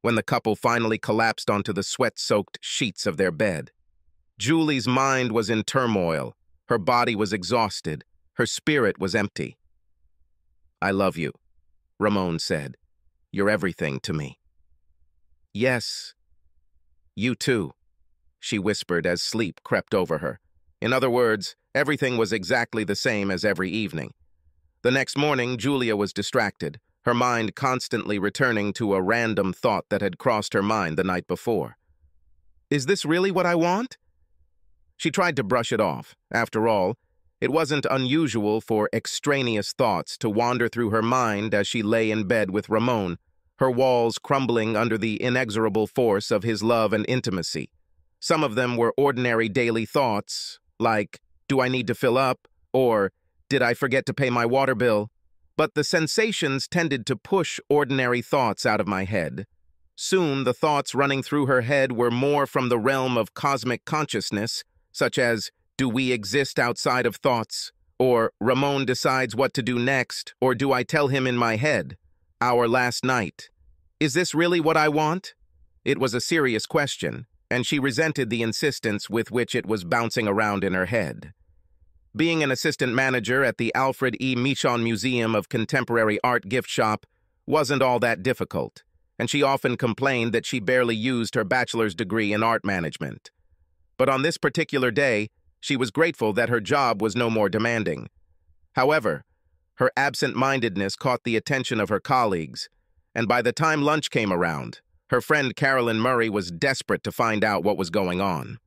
when the couple finally collapsed onto the sweat-soaked sheets of their bed. Julie's mind was in turmoil, her body was exhausted, her spirit was empty. I love you, Ramon said. You're everything to me. Yes, you too, she whispered as sleep crept over her. In other words, everything was exactly the same as every evening. The next morning, Julia was distracted, her mind constantly returning to a random thought that had crossed her mind the night before. Is this really what I want? She tried to brush it off. After all, it wasn't unusual for extraneous thoughts to wander through her mind as she lay in bed with Ramon, her walls crumbling under the inexorable force of his love and intimacy. Some of them were ordinary daily thoughts, like, do I need to fill up? Or, did I forget to pay my water bill? But the sensations tended to push ordinary thoughts out of my head. Soon, the thoughts running through her head were more from the realm of cosmic consciousness, such as, do we exist outside of thoughts? Or Ramon decides what to do next, or do I tell him in my head? Our last night. Is this really what I want? It was a serious question, and she resented the insistence with which it was bouncing around in her head. Being an assistant manager at the Alfred E. Michon Museum of Contemporary Art gift shop wasn't all that difficult, and she often complained that she barely used her bachelor's degree in art management. But on this particular day, she was grateful that her job was no more demanding. However, her absent-mindedness caught the attention of her colleagues, and by the time lunch came around, her friend Carolyn Murray was desperate to find out what was going on.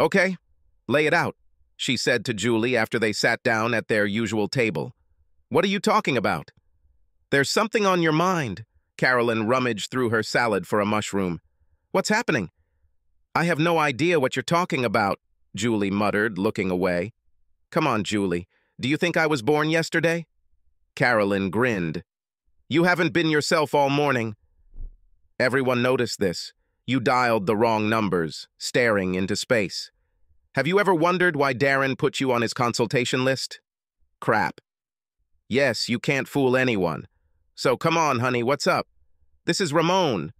Okay, lay it out, she said to Julie after they sat down at their usual table. What are you talking about? There's something on your mind. Carolyn rummaged through her salad for a mushroom. What's happening? I have no idea what you're talking about, Julie muttered, looking away. Come on, Julie. Do you think I was born yesterday? Carolyn grinned. You haven't been yourself all morning. Everyone noticed this. You dialed the wrong numbers, staring into space. Have you ever wondered why Darren put you on his consultation list? Crap. Yes, you can't fool anyone. So come on, honey, what's up? This is Ramon.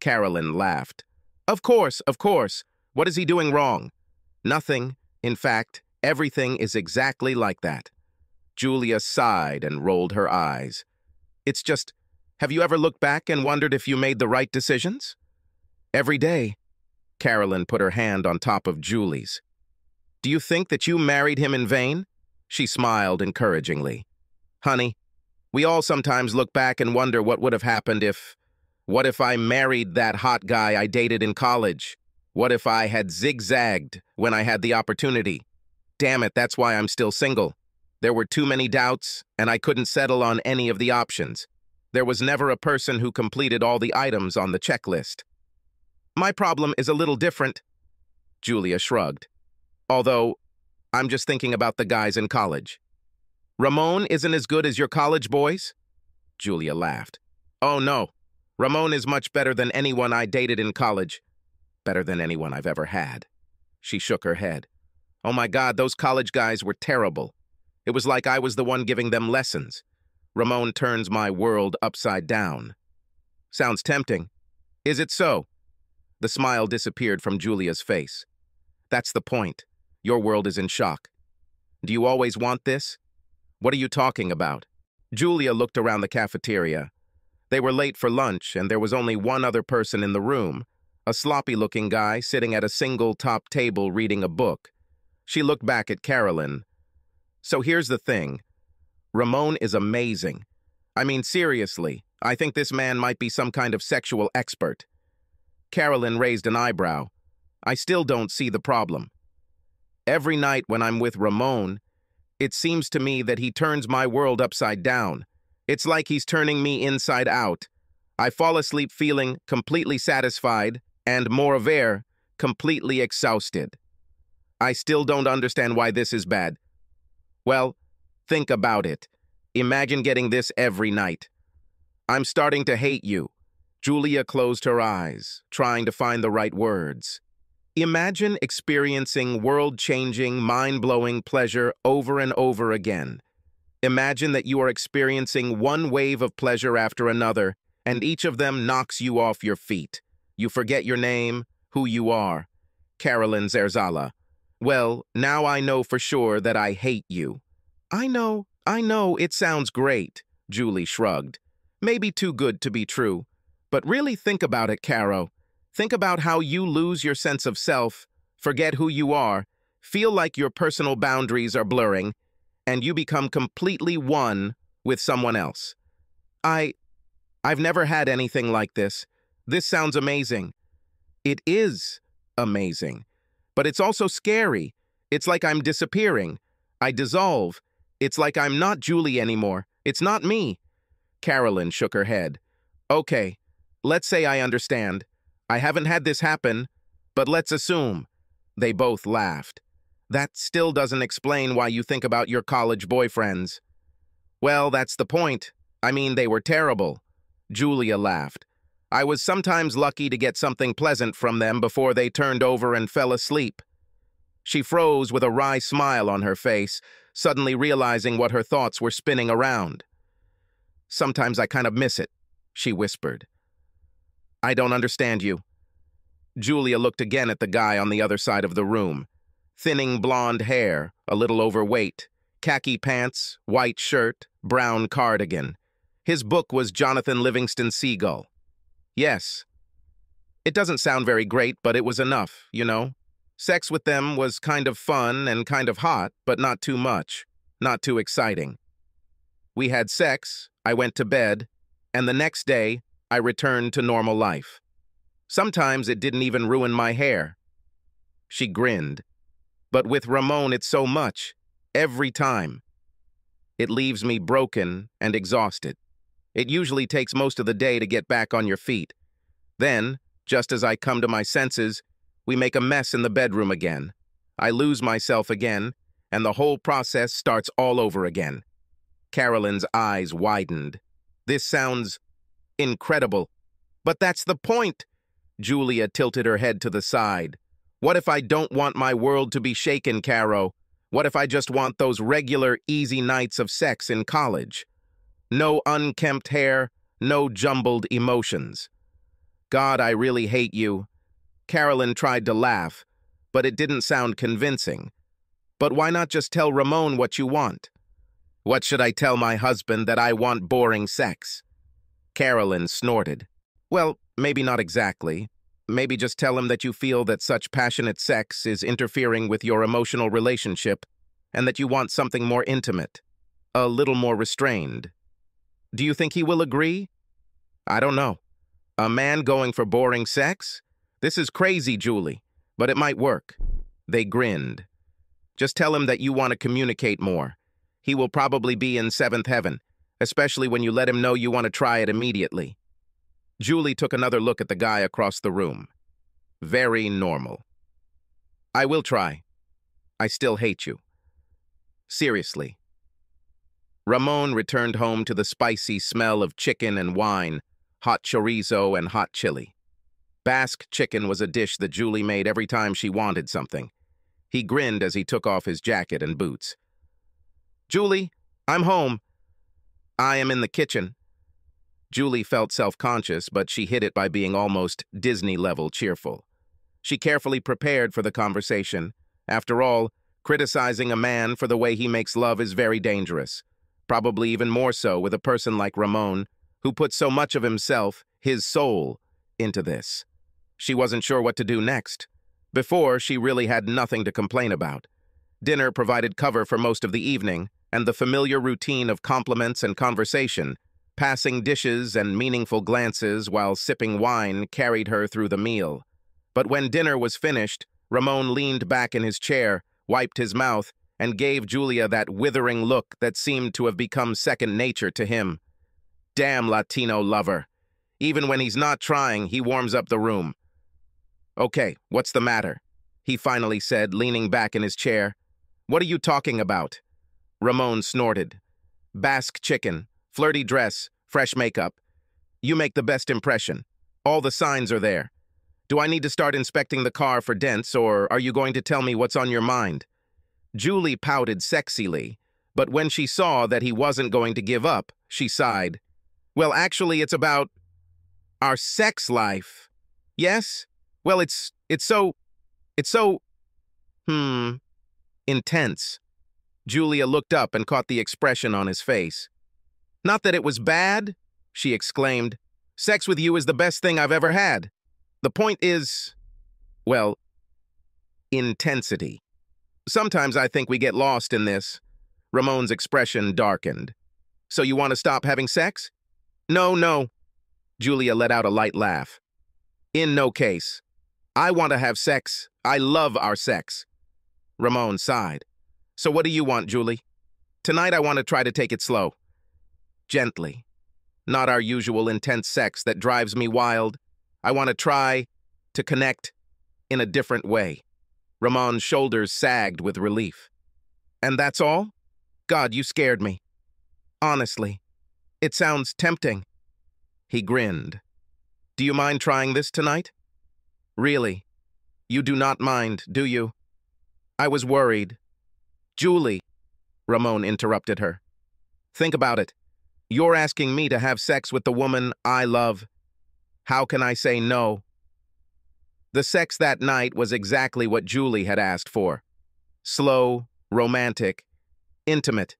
Carolyn laughed. Of course, of course. What is he doing wrong? Nothing. In fact, everything is exactly like that. Julia sighed and rolled her eyes. It's just, have you ever looked back and wondered if you made the right decisions? Every day. Carolyn put her hand on top of Julie's. Do you think that you married him in vain? She smiled encouragingly. Honey, we all sometimes look back and wonder what would have happened if... What if I married that hot guy I dated in college? What if I had zigzagged when I had the opportunity? Damn it, that's why I'm still single. There were too many doubts, and I couldn't settle on any of the options. There was never a person who completed all the items on the checklist. My problem is a little different. Julia shrugged. Although, I'm just thinking about the guys in college. Ramon isn't as good as your college boys? Julia laughed. Oh, no. Ramon is much better than anyone I dated in college better than anyone I've ever had. She shook her head. Oh my God, those college guys were terrible. It was like I was the one giving them lessons. Ramon turns my world upside down. Sounds tempting. Is it so? The smile disappeared from Julia's face. That's the point. Your world is in shock. Do you always want this? What are you talking about? Julia looked around the cafeteria. They were late for lunch, and there was only one other person in the room, a sloppy-looking guy sitting at a single top table reading a book. She looked back at Carolyn. So here's the thing. Ramon is amazing. I mean, seriously, I think this man might be some kind of sexual expert. Carolyn raised an eyebrow. I still don't see the problem. Every night when I'm with Ramon, it seems to me that he turns my world upside down. It's like he's turning me inside out. I fall asleep feeling completely satisfied, and more Moreover, completely exhausted. I still don't understand why this is bad. Well, think about it. Imagine getting this every night. I'm starting to hate you. Julia closed her eyes, trying to find the right words. Imagine experiencing world-changing, mind-blowing pleasure over and over again. Imagine that you are experiencing one wave of pleasure after another, and each of them knocks you off your feet. You forget your name, who you are. Carolyn Zerzala. Well, now I know for sure that I hate you. I know, I know, it sounds great, Julie shrugged. Maybe too good to be true. But really think about it, Caro. Think about how you lose your sense of self, forget who you are, feel like your personal boundaries are blurring, and you become completely one with someone else. I... I've never had anything like this. This sounds amazing. It is amazing. But it's also scary. It's like I'm disappearing. I dissolve. It's like I'm not Julie anymore. It's not me. Carolyn shook her head. Okay, let's say I understand. I haven't had this happen, but let's assume. They both laughed. That still doesn't explain why you think about your college boyfriends. Well, that's the point. I mean, they were terrible. Julia laughed. I was sometimes lucky to get something pleasant from them before they turned over and fell asleep. She froze with a wry smile on her face, suddenly realizing what her thoughts were spinning around. Sometimes I kind of miss it, she whispered. I don't understand you. Julia looked again at the guy on the other side of the room. Thinning blonde hair, a little overweight, khaki pants, white shirt, brown cardigan. His book was Jonathan Livingston Seagull. Yes. It doesn't sound very great, but it was enough, you know? Sex with them was kind of fun and kind of hot, but not too much, not too exciting. We had sex, I went to bed, and the next day, I returned to normal life. Sometimes it didn't even ruin my hair. She grinned. But with Ramon, it's so much. Every time. It leaves me broken and exhausted. It usually takes most of the day to get back on your feet. Then, just as I come to my senses, we make a mess in the bedroom again. I lose myself again, and the whole process starts all over again. Carolyn's eyes widened. This sounds incredible. But that's the point. Julia tilted her head to the side. What if I don't want my world to be shaken, Caro? What if I just want those regular, easy nights of sex in college? No unkempt hair, no jumbled emotions. God, I really hate you. Carolyn tried to laugh, but it didn't sound convincing. But why not just tell Ramon what you want? What should I tell my husband that I want boring sex? Carolyn snorted. Well, maybe not exactly. Maybe just tell him that you feel that such passionate sex is interfering with your emotional relationship and that you want something more intimate, a little more restrained. Do you think he will agree? I don't know. A man going for boring sex? This is crazy, Julie, but it might work. They grinned. Just tell him that you want to communicate more. He will probably be in seventh heaven, especially when you let him know you want to try it immediately. Julie took another look at the guy across the room. Very normal. I will try. I still hate you. Seriously. Ramon returned home to the spicy smell of chicken and wine, hot chorizo and hot chili. Basque chicken was a dish that Julie made every time she wanted something. He grinned as he took off his jacket and boots. Julie, I'm home. I am in the kitchen. Julie felt self-conscious, but she hid it by being almost Disney-level cheerful. She carefully prepared for the conversation. After all, criticizing a man for the way he makes love is very dangerous. Probably even more so with a person like Ramon, who put so much of himself, his soul, into this. She wasn't sure what to do next. Before, she really had nothing to complain about. Dinner provided cover for most of the evening, and the familiar routine of compliments and conversation Passing dishes and meaningful glances while sipping wine carried her through the meal. But when dinner was finished, Ramon leaned back in his chair, wiped his mouth, and gave Julia that withering look that seemed to have become second nature to him. Damn Latino lover. Even when he's not trying, he warms up the room. Okay, what's the matter? He finally said, leaning back in his chair. What are you talking about? Ramon snorted. Basque chicken, Flirty dress, fresh makeup. You make the best impression. All the signs are there. Do I need to start inspecting the car for dents, or are you going to tell me what's on your mind? Julie pouted sexily, but when she saw that he wasn't going to give up, she sighed. Well, actually, it's about... Our sex life. Yes? Well, it's, it's so, it's so, hmm, intense. Julia looked up and caught the expression on his face. Not that it was bad, she exclaimed. Sex with you is the best thing I've ever had. The point is, well, intensity. Sometimes I think we get lost in this. Ramon's expression darkened. So you want to stop having sex? No, no. Julia let out a light laugh. In no case. I want to have sex. I love our sex. Ramon sighed. So what do you want, Julie? Tonight I want to try to take it slow. Gently. Not our usual intense sex that drives me wild. I want to try to connect in a different way. Ramon's shoulders sagged with relief. And that's all? God, you scared me. Honestly, it sounds tempting. He grinned. Do you mind trying this tonight? Really? You do not mind, do you? I was worried. Julie, Ramon interrupted her. Think about it. You're asking me to have sex with the woman I love. How can I say no? The sex that night was exactly what Julie had asked for. Slow, romantic, intimate.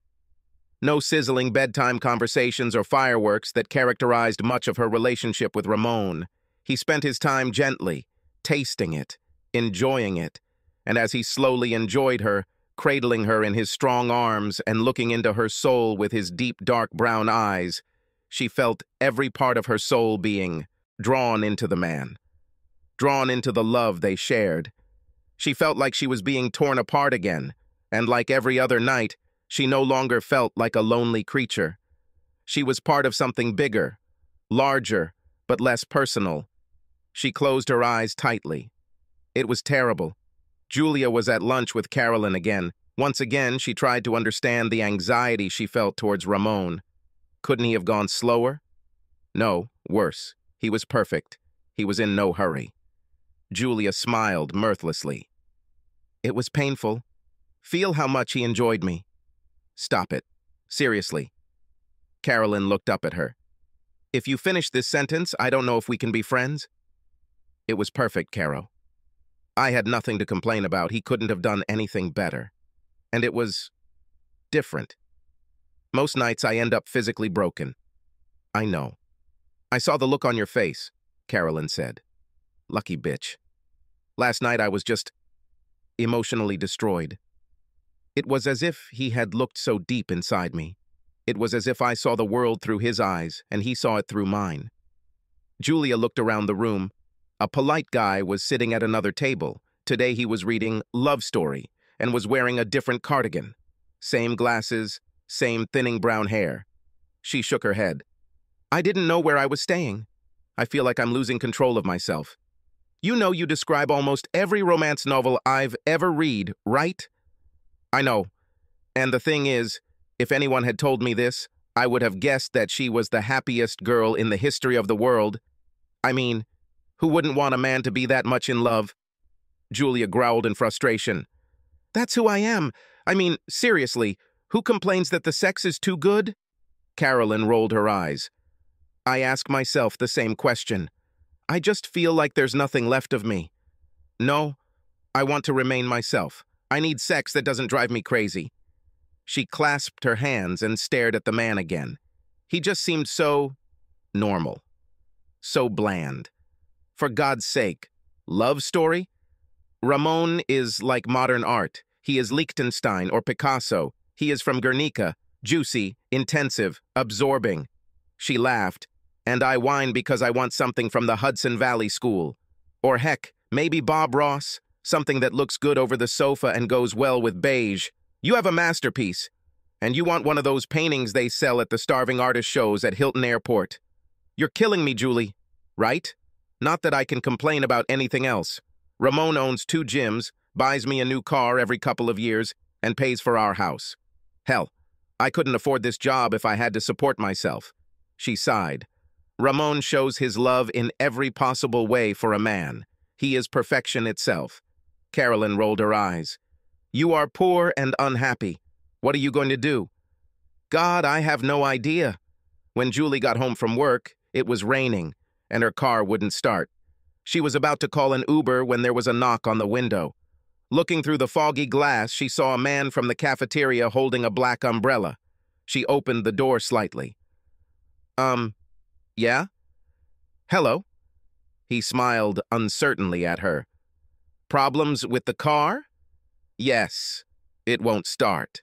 No sizzling bedtime conversations or fireworks that characterized much of her relationship with Ramon. He spent his time gently, tasting it, enjoying it, and as he slowly enjoyed her, cradling her in his strong arms and looking into her soul with his deep dark brown eyes, she felt every part of her soul being drawn into the man, drawn into the love they shared. She felt like she was being torn apart again, and like every other night, she no longer felt like a lonely creature. She was part of something bigger, larger, but less personal. She closed her eyes tightly. It was terrible. Julia was at lunch with Carolyn again. Once again, she tried to understand the anxiety she felt towards Ramon. Couldn't he have gone slower? No, worse. He was perfect. He was in no hurry. Julia smiled mirthlessly. It was painful. Feel how much he enjoyed me. Stop it. Seriously. Carolyn looked up at her. If you finish this sentence, I don't know if we can be friends. It was perfect, Caro. I had nothing to complain about. He couldn't have done anything better. And it was different. Most nights I end up physically broken. I know. I saw the look on your face, Carolyn said. Lucky bitch. Last night I was just emotionally destroyed. It was as if he had looked so deep inside me. It was as if I saw the world through his eyes and he saw it through mine. Julia looked around the room, a polite guy was sitting at another table. Today he was reading Love Story and was wearing a different cardigan. Same glasses, same thinning brown hair. She shook her head. I didn't know where I was staying. I feel like I'm losing control of myself. You know you describe almost every romance novel I've ever read, right? I know. And the thing is, if anyone had told me this, I would have guessed that she was the happiest girl in the history of the world. I mean, who wouldn't want a man to be that much in love? Julia growled in frustration. That's who I am. I mean, seriously, who complains that the sex is too good? Carolyn rolled her eyes. I ask myself the same question. I just feel like there's nothing left of me. No, I want to remain myself. I need sex that doesn't drive me crazy. She clasped her hands and stared at the man again. He just seemed so normal, so bland. For God's sake, love story? Ramon is like modern art. He is Lichtenstein or Picasso. He is from Guernica, juicy, intensive, absorbing. She laughed, and I whine because I want something from the Hudson Valley School. Or heck, maybe Bob Ross, something that looks good over the sofa and goes well with beige. You have a masterpiece, and you want one of those paintings they sell at the starving artist shows at Hilton Airport. You're killing me, Julie, right? Not that I can complain about anything else. Ramon owns two gyms, buys me a new car every couple of years, and pays for our house. Hell, I couldn't afford this job if I had to support myself. She sighed. Ramon shows his love in every possible way for a man. He is perfection itself. Carolyn rolled her eyes. You are poor and unhappy. What are you going to do? God, I have no idea. When Julie got home from work, it was raining, and her car wouldn't start. She was about to call an Uber when there was a knock on the window. Looking through the foggy glass, she saw a man from the cafeteria holding a black umbrella. She opened the door slightly. Um, yeah? Hello? He smiled uncertainly at her. Problems with the car? Yes, it won't start.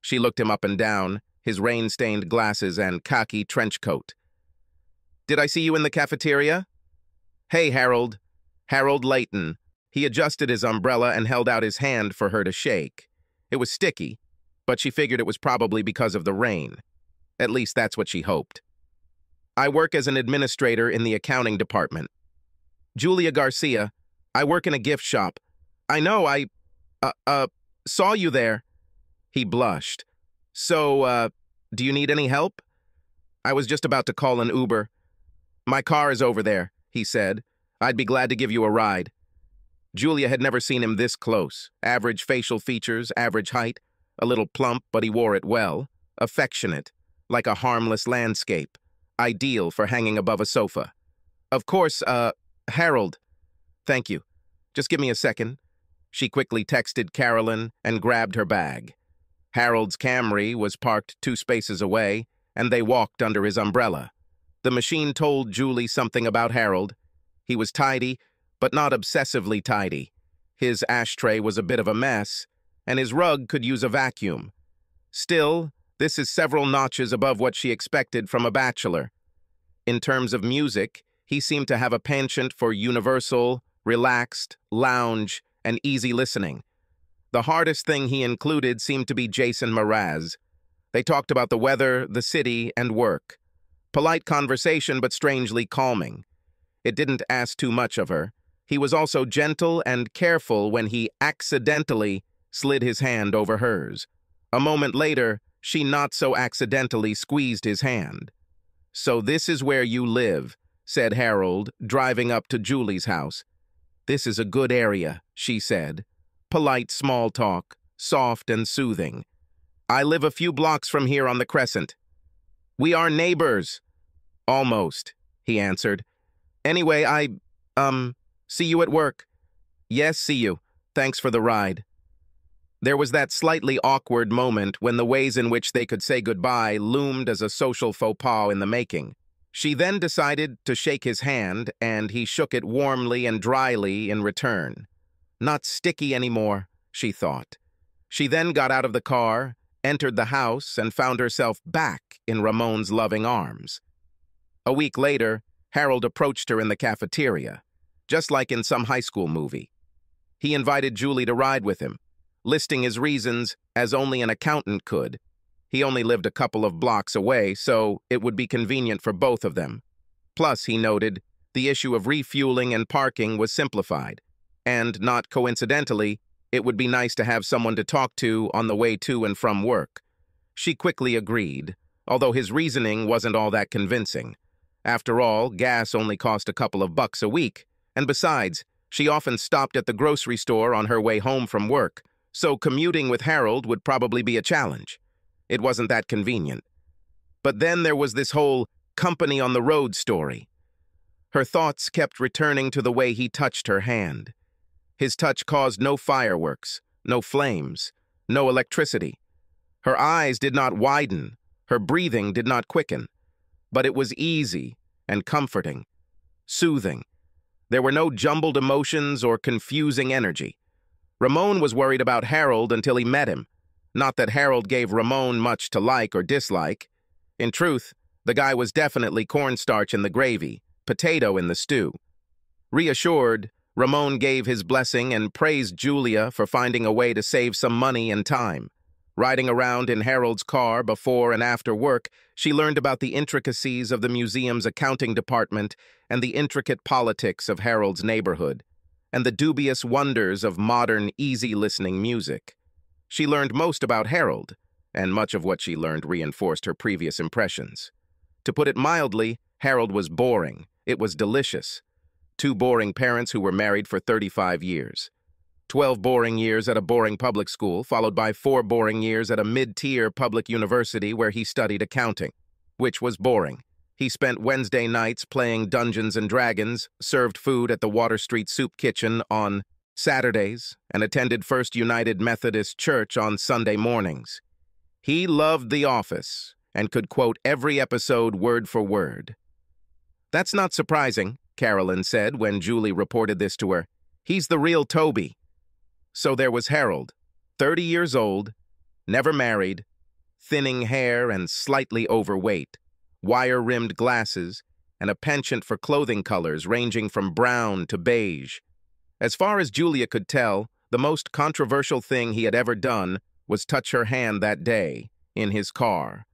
She looked him up and down, his rain-stained glasses and khaki trench coat. Did I see you in the cafeteria? Hey, Harold. Harold Layton. He adjusted his umbrella and held out his hand for her to shake. It was sticky, but she figured it was probably because of the rain. At least that's what she hoped. I work as an administrator in the accounting department. Julia Garcia, I work in a gift shop. I know, I, uh, uh, saw you there. He blushed. So, uh, do you need any help? I was just about to call an Uber. My car is over there, he said. I'd be glad to give you a ride. Julia had never seen him this close. Average facial features, average height, a little plump, but he wore it well. Affectionate, like a harmless landscape ideal for hanging above a sofa. Of course, uh, Harold. Thank you. Just give me a second. She quickly texted Carolyn and grabbed her bag. Harold's Camry was parked two spaces away, and they walked under his umbrella. The machine told Julie something about Harold. He was tidy, but not obsessively tidy. His ashtray was a bit of a mess, and his rug could use a vacuum. Still, this is several notches above what she expected from a bachelor. In terms of music, he seemed to have a penchant for universal, relaxed, lounge, and easy listening. The hardest thing he included seemed to be Jason Mraz. They talked about the weather, the city, and work. Polite conversation, but strangely calming. It didn't ask too much of her. He was also gentle and careful when he accidentally slid his hand over hers. A moment later, she not so accidentally squeezed his hand. So this is where you live, said Harold, driving up to Julie's house. This is a good area, she said. Polite small talk, soft and soothing. I live a few blocks from here on the Crescent. We are neighbors. Almost, he answered. Anyway, I, um, see you at work. Yes, see you. Thanks for the ride. There was that slightly awkward moment when the ways in which they could say goodbye loomed as a social faux pas in the making. She then decided to shake his hand, and he shook it warmly and dryly in return. Not sticky anymore, she thought. She then got out of the car, entered the house, and found herself back in Ramon's loving arms. A week later, Harold approached her in the cafeteria, just like in some high school movie. He invited Julie to ride with him, listing his reasons as only an accountant could. He only lived a couple of blocks away, so it would be convenient for both of them. Plus, he noted, the issue of refueling and parking was simplified, and not coincidentally, it would be nice to have someone to talk to on the way to and from work. She quickly agreed, although his reasoning wasn't all that convincing. After all, gas only cost a couple of bucks a week, and besides, she often stopped at the grocery store on her way home from work, so commuting with Harold would probably be a challenge. It wasn't that convenient. But then there was this whole company on the road story. Her thoughts kept returning to the way he touched her hand. His touch caused no fireworks, no flames, no electricity. Her eyes did not widen, her breathing did not quicken, but it was easy and comforting, soothing. There were no jumbled emotions or confusing energy. Ramon was worried about Harold until he met him. Not that Harold gave Ramon much to like or dislike. In truth, the guy was definitely cornstarch in the gravy, potato in the stew. Reassured, Ramon gave his blessing and praised Julia for finding a way to save some money and time. Riding around in Harold's car before and after work, she learned about the intricacies of the museum's accounting department and the intricate politics of Harold's neighborhood and the dubious wonders of modern, easy-listening music. She learned most about Harold, and much of what she learned reinforced her previous impressions. To put it mildly, Harold was boring. It was delicious. Two boring parents who were married for 35 years. Twelve boring years at a boring public school, followed by four boring years at a mid-tier public university where he studied accounting, which was boring. He spent Wednesday nights playing Dungeons and Dragons, served food at the Water Street Soup Kitchen on Saturdays, and attended First United Methodist Church on Sunday mornings. He loved The Office and could quote every episode word for word. That's not surprising, Carolyn said when Julie reported this to her. He's the real Toby. So there was Harold, 30 years old, never married, thinning hair and slightly overweight, wire-rimmed glasses, and a penchant for clothing colors ranging from brown to beige. As far as Julia could tell, the most controversial thing he had ever done was touch her hand that day, in his car.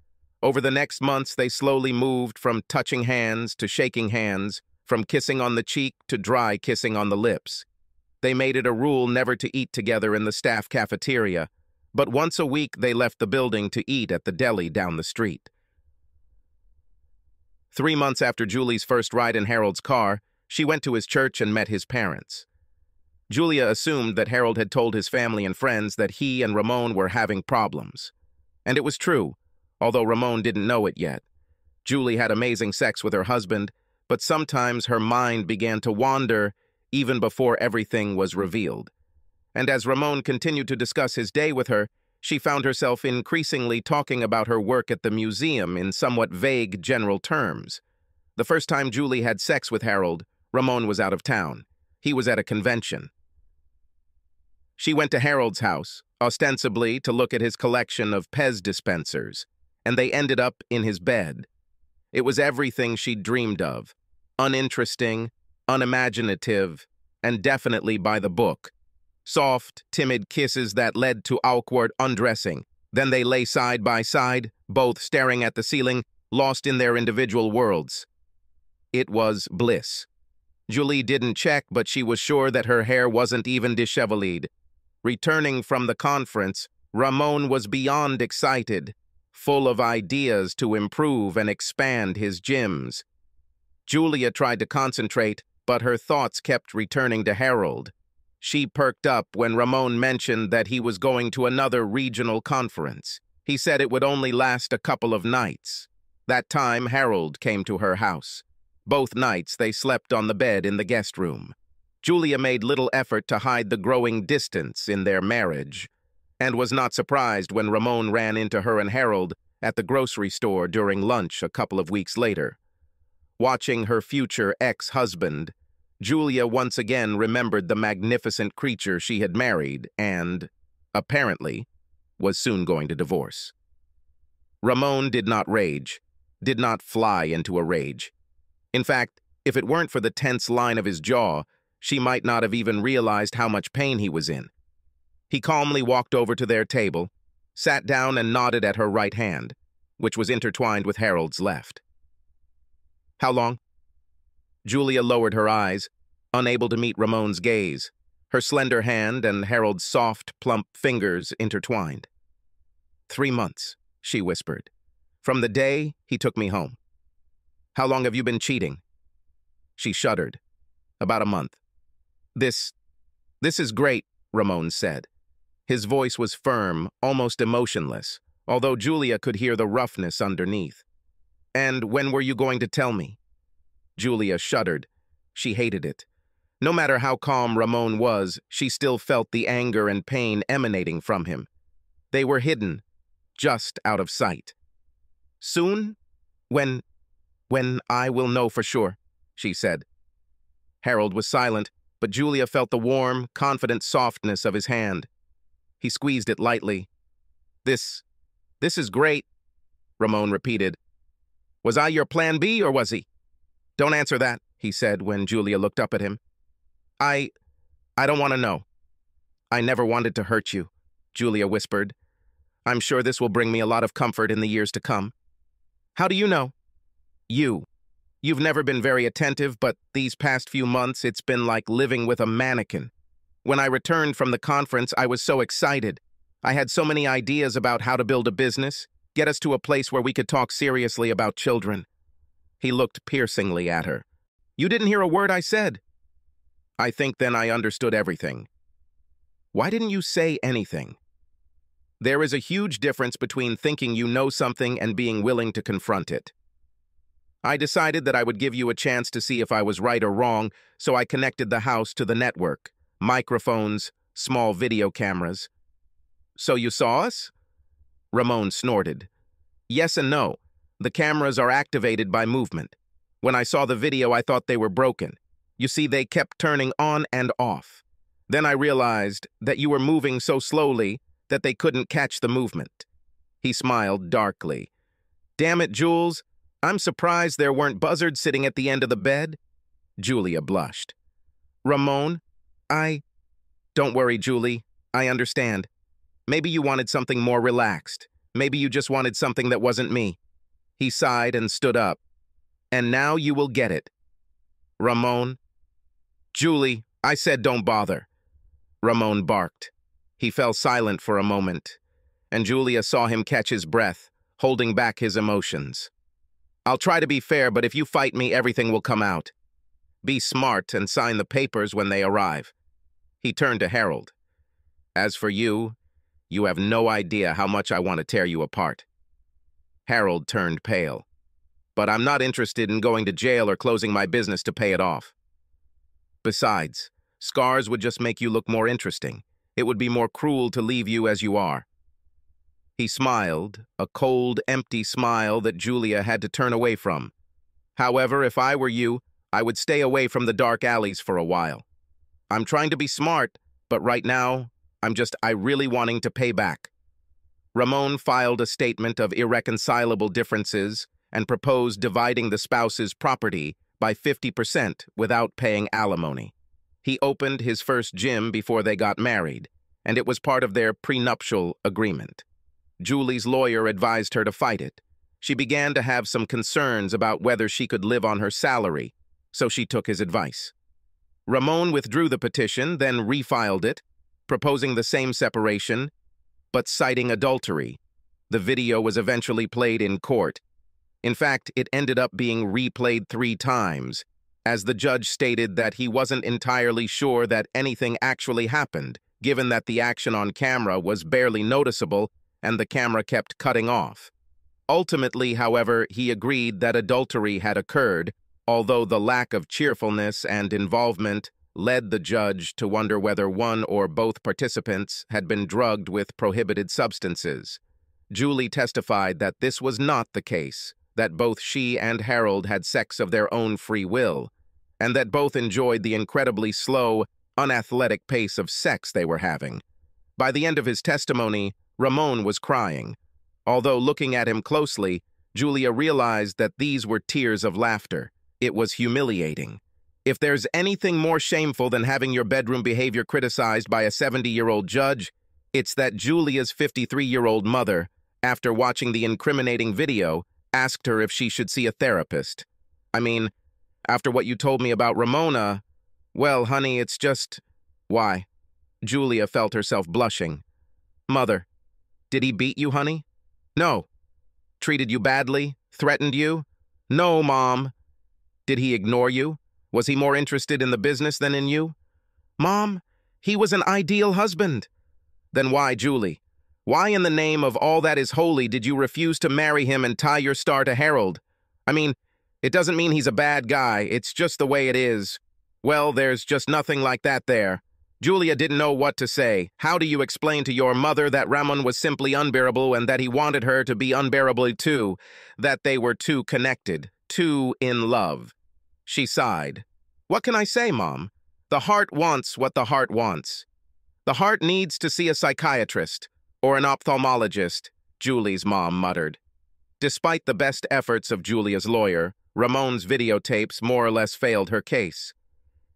Over the next months, they slowly moved from touching hands to shaking hands, from kissing on the cheek to dry kissing on the lips. They made it a rule never to eat together in the staff cafeteria, but once a week they left the building to eat at the deli down the street. Three months after Julie's first ride in Harold's car, she went to his church and met his parents. Julia assumed that Harold had told his family and friends that he and Ramon were having problems. And it was true, although Ramon didn't know it yet. Julie had amazing sex with her husband, but sometimes her mind began to wander even before everything was revealed. And as Ramon continued to discuss his day with her, she found herself increasingly talking about her work at the museum in somewhat vague general terms. The first time Julie had sex with Harold, Ramon was out of town. He was at a convention. She went to Harold's house, ostensibly to look at his collection of Pez dispensers, and they ended up in his bed. It was everything she'd dreamed of uninteresting, unimaginative, and definitely by the book. Soft, timid kisses that led to awkward undressing. Then they lay side by side, both staring at the ceiling, lost in their individual worlds. It was bliss. Julie didn't check, but she was sure that her hair wasn't even disheveled. Returning from the conference, Ramon was beyond excited, full of ideas to improve and expand his gyms. Julia tried to concentrate, but her thoughts kept returning to Harold. She perked up when Ramon mentioned that he was going to another regional conference. He said it would only last a couple of nights. That time, Harold came to her house. Both nights, they slept on the bed in the guest room. Julia made little effort to hide the growing distance in their marriage, and was not surprised when Ramon ran into her and Harold at the grocery store during lunch a couple of weeks later. Watching her future ex-husband, Julia once again remembered the magnificent creature she had married and, apparently, was soon going to divorce. Ramon did not rage, did not fly into a rage. In fact, if it weren't for the tense line of his jaw, she might not have even realized how much pain he was in. He calmly walked over to their table, sat down and nodded at her right hand, which was intertwined with Harold's left. How long? Julia lowered her eyes, unable to meet Ramon's gaze, her slender hand and Harold's soft, plump fingers intertwined. Three months, she whispered, from the day he took me home. How long have you been cheating? She shuddered. About a month. This, this is great, Ramon said. His voice was firm, almost emotionless, although Julia could hear the roughness underneath. And when were you going to tell me? Julia shuddered. She hated it. No matter how calm Ramon was, she still felt the anger and pain emanating from him. They were hidden, just out of sight. Soon? When... when I will know for sure, she said. Harold was silent, but Julia felt the warm, confident softness of his hand. He squeezed it lightly. This, this is great, Ramon repeated. Was I your plan B, or was he? Don't answer that, he said when Julia looked up at him. I, I don't want to know. I never wanted to hurt you, Julia whispered. I'm sure this will bring me a lot of comfort in the years to come. How do you know? You, You've never been very attentive, but these past few months it's been like living with a mannequin. When I returned from the conference, I was so excited. I had so many ideas about how to build a business, get us to a place where we could talk seriously about children. He looked piercingly at her. You didn't hear a word I said. I think then I understood everything. Why didn't you say anything? There is a huge difference between thinking you know something and being willing to confront it. I decided that I would give you a chance to see if I was right or wrong, so I connected the house to the network. Microphones, small video cameras. So you saw us? Ramon snorted. Yes and no. The cameras are activated by movement. When I saw the video, I thought they were broken. You see, they kept turning on and off. Then I realized that you were moving so slowly that they couldn't catch the movement. He smiled darkly. Damn it, Jules. I'm surprised there weren't buzzards sitting at the end of the bed. Julia blushed. Ramon, I... Don't worry, Julie. I understand. Maybe you wanted something more relaxed. Maybe you just wanted something that wasn't me. He sighed and stood up. And now you will get it. Ramon. Julie, I said don't bother. Ramon barked. He fell silent for a moment, and Julia saw him catch his breath, holding back his emotions. I'll try to be fair, but if you fight me, everything will come out. Be smart and sign the papers when they arrive. He turned to Harold. As for you, you have no idea how much I want to tear you apart. Harold turned pale. But I'm not interested in going to jail or closing my business to pay it off. Besides, scars would just make you look more interesting. It would be more cruel to leave you as you are. He smiled, a cold, empty smile that Julia had to turn away from. However, if I were you, I would stay away from the dark alleys for a while. I'm trying to be smart, but right now, I'm just I really wanting to pay back. Ramon filed a statement of irreconcilable differences and proposed dividing the spouse's property by 50% without paying alimony. He opened his first gym before they got married, and it was part of their prenuptial agreement. Julie's lawyer advised her to fight it. She began to have some concerns about whether she could live on her salary, so she took his advice. Ramon withdrew the petition, then refiled it, proposing the same separation, but citing adultery. The video was eventually played in court. In fact, it ended up being replayed three times, as the judge stated that he wasn't entirely sure that anything actually happened, given that the action on camera was barely noticeable and the camera kept cutting off. Ultimately, however, he agreed that adultery had occurred, although the lack of cheerfulness and involvement led the judge to wonder whether one or both participants had been drugged with prohibited substances. Julie testified that this was not the case, that both she and Harold had sex of their own free will, and that both enjoyed the incredibly slow, unathletic pace of sex they were having. By the end of his testimony, Ramon was crying. Although looking at him closely, Julia realized that these were tears of laughter. It was humiliating. If there's anything more shameful than having your bedroom behavior criticized by a 70-year-old judge, it's that Julia's 53-year-old mother, after watching the incriminating video, asked her if she should see a therapist. I mean, after what you told me about Ramona, well, honey, it's just... Why? Julia felt herself blushing. Mother, did he beat you, honey? No. Treated you badly? Threatened you? No, Mom. Did he ignore you? Was he more interested in the business than in you? Mom, he was an ideal husband. Then why, Julie? Why in the name of all that is holy did you refuse to marry him and tie your star to Harold? I mean, it doesn't mean he's a bad guy, it's just the way it is. Well, there's just nothing like that there. Julia didn't know what to say. How do you explain to your mother that Ramon was simply unbearable and that he wanted her to be unbearable too, that they were too connected, too in love? She sighed. What can I say, Mom? The heart wants what the heart wants. The heart needs to see a psychiatrist or an ophthalmologist, Julie's mom muttered. Despite the best efforts of Julia's lawyer, Ramon's videotapes more or less failed her case.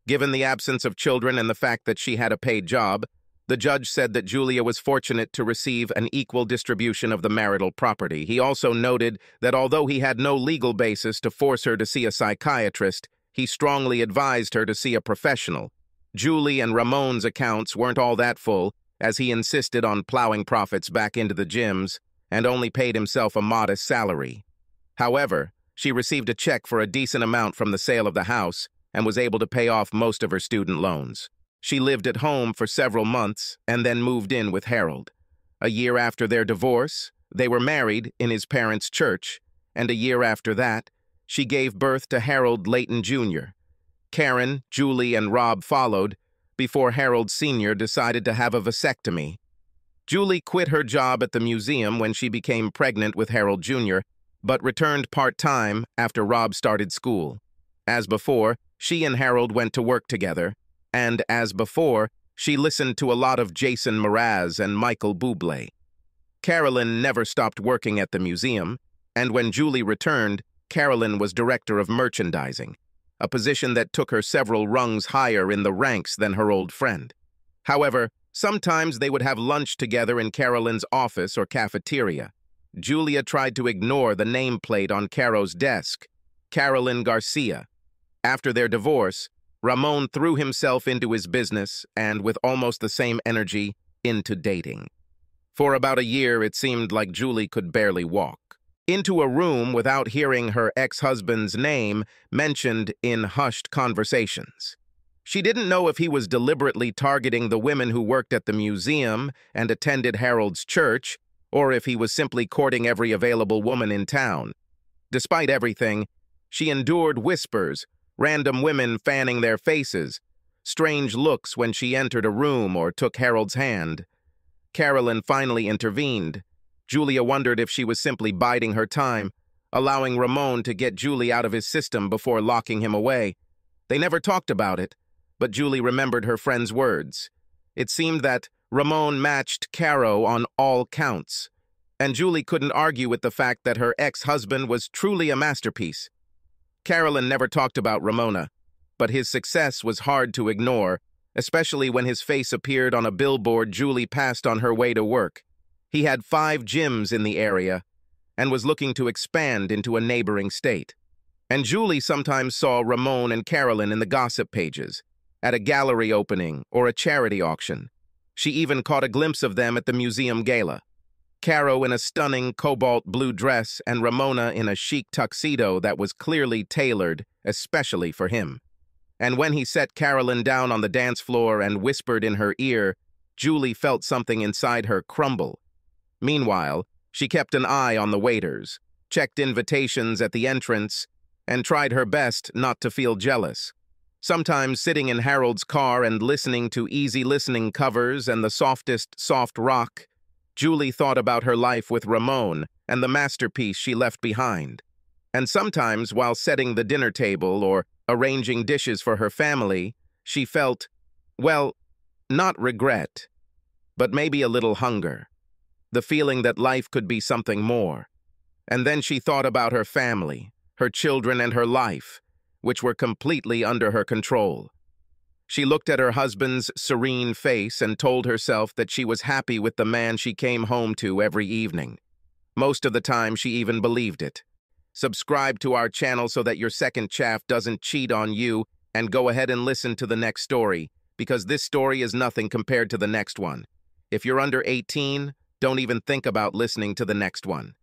Given the absence of children and the fact that she had a paid job, the judge said that Julia was fortunate to receive an equal distribution of the marital property. He also noted that although he had no legal basis to force her to see a psychiatrist, he strongly advised her to see a professional. Julie and Ramon's accounts weren't all that full, as he insisted on plowing profits back into the gyms and only paid himself a modest salary. However, she received a check for a decent amount from the sale of the house, and was able to pay off most of her student loans. She lived at home for several months and then moved in with Harold. A year after their divorce, they were married in his parents' church, and a year after that, she gave birth to Harold Layton Jr. Karen, Julie, and Rob followed before Harold Sr. decided to have a vasectomy. Julie quit her job at the museum when she became pregnant with Harold Jr., but returned part-time after Rob started school. As before, she and Harold went to work together, and as before, she listened to a lot of Jason Mraz and Michael Bublé. Carolyn never stopped working at the museum, and when Julie returned, Carolyn was director of merchandising, a position that took her several rungs higher in the ranks than her old friend. However, sometimes they would have lunch together in Carolyn's office or cafeteria. Julia tried to ignore the nameplate on Caro's desk, Carolyn Garcia. After their divorce, Ramon threw himself into his business and, with almost the same energy, into dating. For about a year, it seemed like Julie could barely walk. Into a room without hearing her ex-husband's name mentioned in hushed conversations. She didn't know if he was deliberately targeting the women who worked at the museum and attended Harold's church, or if he was simply courting every available woman in town. Despite everything, she endured whispers, random women fanning their faces, strange looks when she entered a room or took Harold's hand. Carolyn finally intervened. Julia wondered if she was simply biding her time, allowing Ramon to get Julie out of his system before locking him away. They never talked about it, but Julie remembered her friend's words. It seemed that Ramon matched Caro on all counts, and Julie couldn't argue with the fact that her ex-husband was truly a masterpiece. Carolyn never talked about Ramona, but his success was hard to ignore, especially when his face appeared on a billboard Julie passed on her way to work. He had five gyms in the area and was looking to expand into a neighboring state. And Julie sometimes saw Ramon and Carolyn in the gossip pages, at a gallery opening or a charity auction. She even caught a glimpse of them at the museum gala. Caro in a stunning cobalt blue dress and Ramona in a chic tuxedo that was clearly tailored, especially for him. And when he set Carolyn down on the dance floor and whispered in her ear, Julie felt something inside her crumble. Meanwhile, she kept an eye on the waiters, checked invitations at the entrance, and tried her best not to feel jealous. Sometimes sitting in Harold's car and listening to easy listening covers and the softest soft rock, Julie thought about her life with Ramon and the masterpiece she left behind. And sometimes, while setting the dinner table or arranging dishes for her family, she felt, well, not regret, but maybe a little hunger, the feeling that life could be something more. And then she thought about her family, her children and her life, which were completely under her control. She looked at her husband's serene face and told herself that she was happy with the man she came home to every evening. Most of the time, she even believed it. Subscribe to our channel so that your second chaff doesn't cheat on you, and go ahead and listen to the next story, because this story is nothing compared to the next one. If you're under 18, don't even think about listening to the next one.